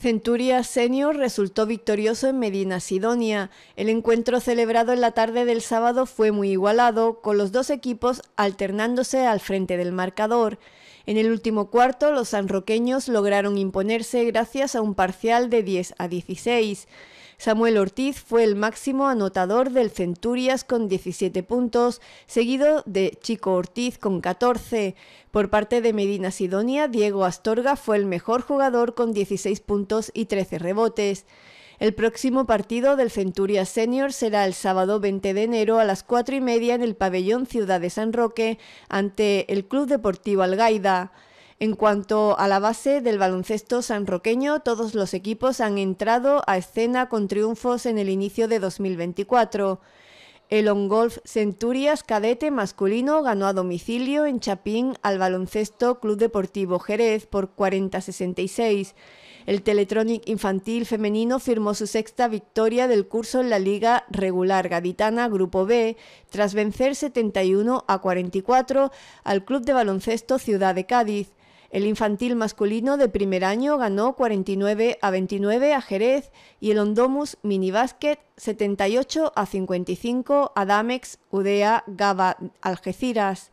Centuria Senior resultó victorioso en Medina Sidonia. El encuentro celebrado en la tarde del sábado fue muy igualado, con los dos equipos alternándose al frente del marcador. En el último cuarto, los sanroqueños lograron imponerse gracias a un parcial de 10 a 16. Samuel Ortiz fue el máximo anotador del Centurias con 17 puntos, seguido de Chico Ortiz con 14. Por parte de Medina Sidonia, Diego Astorga fue el mejor jugador con 16 puntos y 13 rebotes. El próximo partido del Centurias Senior será el sábado 20 de enero a las 4 y media en el pabellón Ciudad de San Roque ante el Club Deportivo Algaida. En cuanto a la base del baloncesto sanroqueño, todos los equipos han entrado a escena con triunfos en el inicio de 2024. El On Golf Centurias cadete masculino ganó a domicilio en Chapín al baloncesto Club Deportivo Jerez por 40-66. El Teletronic infantil femenino firmó su sexta victoria del curso en la Liga Regular Gaditana Grupo B, tras vencer 71 a 44 al Club de Baloncesto Ciudad de Cádiz. El infantil masculino de primer año ganó 49 a 29 a Jerez y el Ondomus Minibásquet 78 a 55 a Damex Udea Gaba Algeciras.